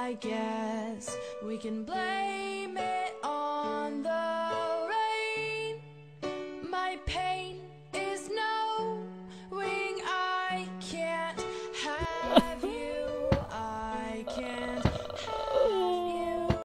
I guess we can blame it on the rain. My parents